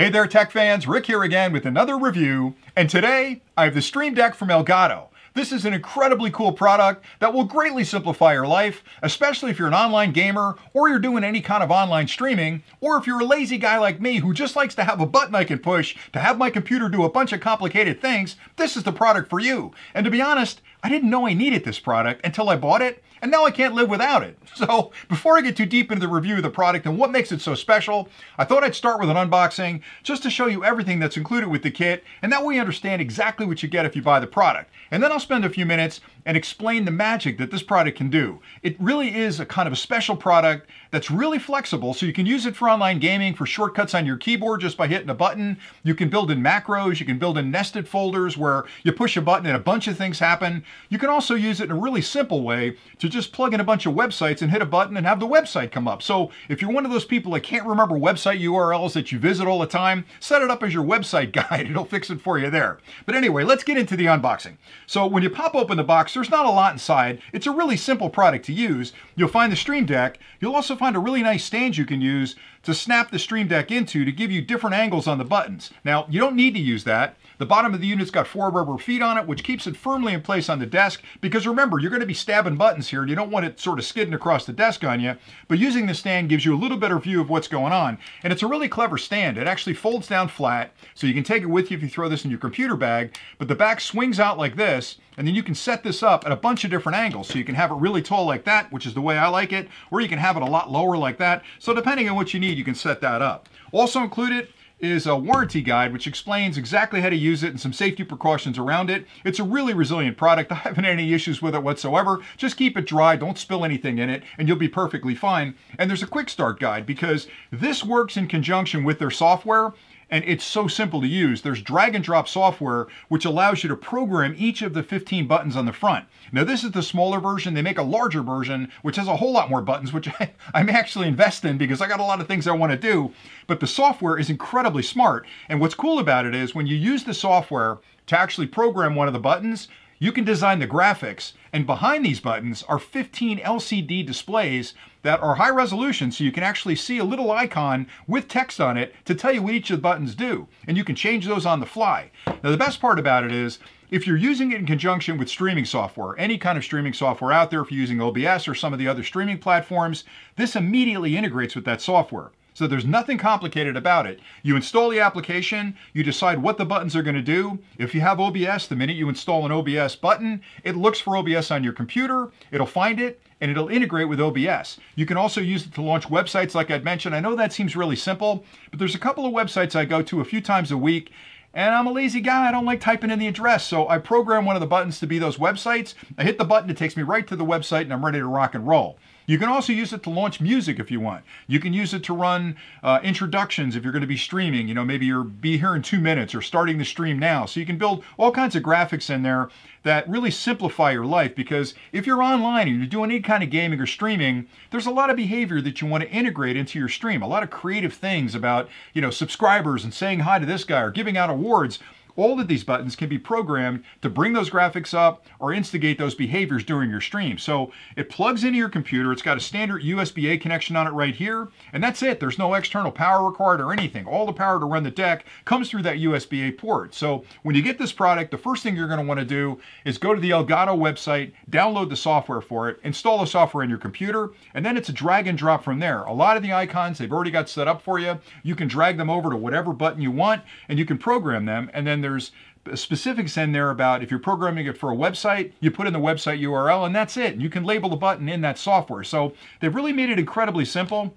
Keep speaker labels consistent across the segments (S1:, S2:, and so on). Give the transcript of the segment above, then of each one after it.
S1: Hey there, tech fans. Rick here again with another review. And today, I have the Stream Deck from Elgato. This is an incredibly cool product that will greatly simplify your life, especially if you're an online gamer or you're doing any kind of online streaming, or if you're a lazy guy like me who just likes to have a button I can push to have my computer do a bunch of complicated things, this is the product for you. And to be honest, I didn't know I needed this product until I bought it, and now I can't live without it. So before I get too deep into the review of the product and what makes it so special, I thought I'd start with an unboxing just to show you everything that's included with the kit, and that way you understand exactly what you get if you buy the product. And then I'll spend a few minutes and explain the magic that this product can do. It really is a kind of a special product that's really flexible, so you can use it for online gaming, for shortcuts on your keyboard just by hitting a button. You can build in macros, you can build in nested folders where you push a button and a bunch of things happen. You can also use it in a really simple way to just plug in a bunch of websites and hit a button and have the website come up. So if you're one of those people that can't remember website URLs that you visit all the time, set it up as your website guide. It'll fix it for you there. But anyway, let's get into the unboxing. So when you pop open the box, there's not a lot inside. It's a really simple product to use. You'll find the Stream Deck. You'll also find a really nice stand you can use to snap the Stream Deck into to give you different angles on the buttons. Now, you don't need to use that. The bottom of the unit's got four rubber feet on it, which keeps it firmly in place on the desk, because remember, you're going to be stabbing buttons here, and you don't want it sort of skidding across the desk on you, but using the stand gives you a little better view of what's going on. And it's a really clever stand. It actually folds down flat, so you can take it with you if you throw this in your computer bag, but the back swings out like this, and then you can set this up at a bunch of different angles. So you can have it really tall like that, which is the way I like it, or you can have it a lot lower like that. So depending on what you need, you can set that up. Also included is a warranty guide which explains exactly how to use it and some safety precautions around it. It's a really resilient product. I haven't had any issues with it whatsoever. Just keep it dry, don't spill anything in it, and you'll be perfectly fine. And there's a quick start guide because this works in conjunction with their software and it's so simple to use. There's drag and drop software which allows you to program each of the 15 buttons on the front. Now this is the smaller version. They make a larger version which has a whole lot more buttons which I, am actually invest in because I got a lot of things I want to do. But the software is incredibly smart. And what's cool about it is when you use the software to actually program one of the buttons, you can design the graphics, and behind these buttons are 15 LCD displays that are high resolution, so you can actually see a little icon with text on it to tell you what each of the buttons do, and you can change those on the fly. Now the best part about it is, if you're using it in conjunction with streaming software, any kind of streaming software out there, if you're using OBS or some of the other streaming platforms, this immediately integrates with that software. So there's nothing complicated about it. You install the application, you decide what the buttons are going to do. If you have OBS, the minute you install an OBS button, it looks for OBS on your computer, it'll find it, and it'll integrate with OBS. You can also use it to launch websites like I'd mentioned. I know that seems really simple, but there's a couple of websites I go to a few times a week and I'm a lazy guy. I don't like typing in the address. So I program one of the buttons to be those websites. I hit the button, it takes me right to the website, and I'm ready to rock and roll. You can also use it to launch music if you want. You can use it to run uh, introductions if you're going to be streaming. You know, maybe you're be here in two minutes or starting the stream now. So you can build all kinds of graphics in there that really simplify your life because if you're online and you're doing any kind of gaming or streaming, there's a lot of behavior that you want to integrate into your stream. A lot of creative things about, you know, subscribers and saying hi to this guy or giving out awards all of these buttons can be programmed to bring those graphics up or instigate those behaviors during your stream. So it plugs into your computer. It's got a standard USB-A connection on it right here, and that's it. There's no external power required or anything. All the power to run the deck comes through that USB-A port. So when you get this product, the first thing you're going to want to do is go to the Elgato website, download the software for it, install the software in your computer, and then it's a drag and drop from there. A lot of the icons, they've already got set up for you. You can drag them over to whatever button you want, and you can program them, and then there's specifics in there about if you're programming it for a website, you put in the website URL and that's it. You can label the button in that software. So they've really made it incredibly simple.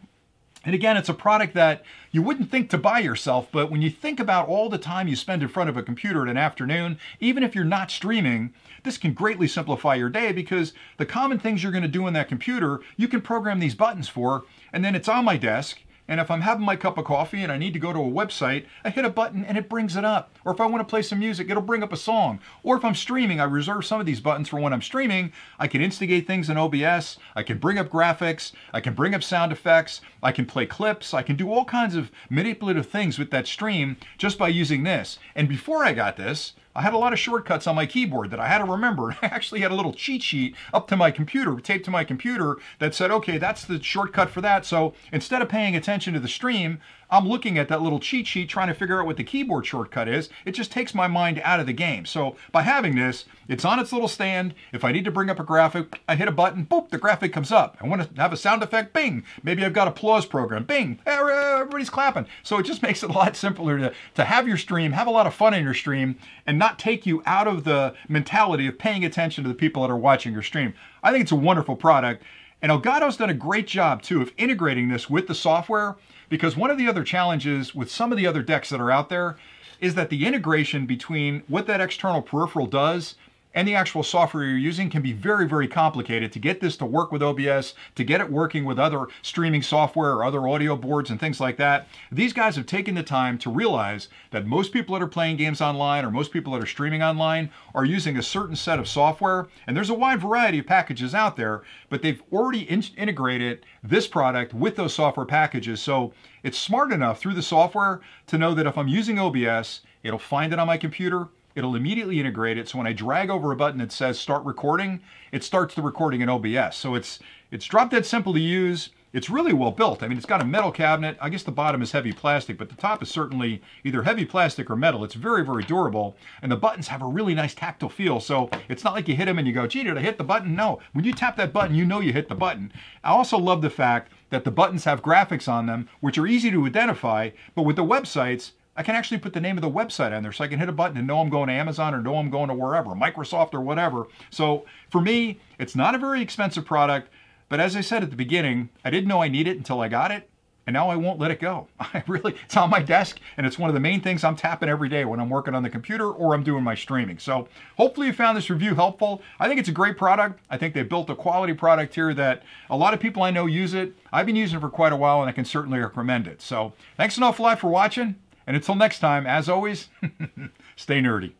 S1: And again, it's a product that you wouldn't think to buy yourself, but when you think about all the time you spend in front of a computer in an afternoon, even if you're not streaming, this can greatly simplify your day because the common things you're going to do in that computer, you can program these buttons for, and then it's on my desk, and if I'm having my cup of coffee and I need to go to a website, I hit a button and it brings it up. Or if I want to play some music, it'll bring up a song. Or if I'm streaming, I reserve some of these buttons for when I'm streaming. I can instigate things in OBS. I can bring up graphics. I can bring up sound effects. I can play clips. I can do all kinds of manipulative things with that stream just by using this. And before I got this, I had a lot of shortcuts on my keyboard that I had to remember. I actually had a little cheat sheet up to my computer, taped to my computer that said, okay, that's the shortcut for that. So instead of paying attention to the stream, I'm looking at that little cheat sheet trying to figure out what the keyboard shortcut is. It just takes my mind out of the game. So by having this, it's on its little stand. If I need to bring up a graphic, I hit a button, boop, the graphic comes up. I want to have a sound effect, bing. Maybe I've got applause program, bing, eh, er, everybody's clapping. So it just makes it a lot simpler to, to have your stream, have a lot of fun in your stream, and not take you out of the mentality of paying attention to the people that are watching your stream. I think it's a wonderful product. And Elgato's done a great job too of integrating this with the software because one of the other challenges with some of the other decks that are out there is that the integration between what that external peripheral does and the actual software you're using can be very, very complicated to get this to work with OBS, to get it working with other streaming software or other audio boards and things like that. These guys have taken the time to realize that most people that are playing games online or most people that are streaming online are using a certain set of software, and there's a wide variety of packages out there, but they've already in integrated this product with those software packages. So it's smart enough through the software to know that if I'm using OBS, it'll find it on my computer, it'll immediately integrate it. So when I drag over a button that says start recording, it starts the recording in OBS. So it's it's drop dead simple to use. It's really well built. I mean, it's got a metal cabinet. I guess the bottom is heavy plastic, but the top is certainly either heavy plastic or metal. It's very, very durable. And the buttons have a really nice tactile feel. So it's not like you hit them and you go, gee, did I hit the button? No. When you tap that button, you know you hit the button. I also love the fact that the buttons have graphics on them, which are easy to identify. But with the websites, I can actually put the name of the website on there so I can hit a button and know I'm going to Amazon or know I'm going to wherever, Microsoft or whatever. So for me, it's not a very expensive product, but as I said at the beginning, I didn't know I need it until I got it. And now I won't let it go. I really, it's on my desk and it's one of the main things I'm tapping every day when I'm working on the computer or I'm doing my streaming. So hopefully you found this review helpful. I think it's a great product. I think they built a quality product here that a lot of people I know use it. I've been using it for quite a while and I can certainly recommend it. So thanks an awful lot for watching. And until next time, as always, stay nerdy.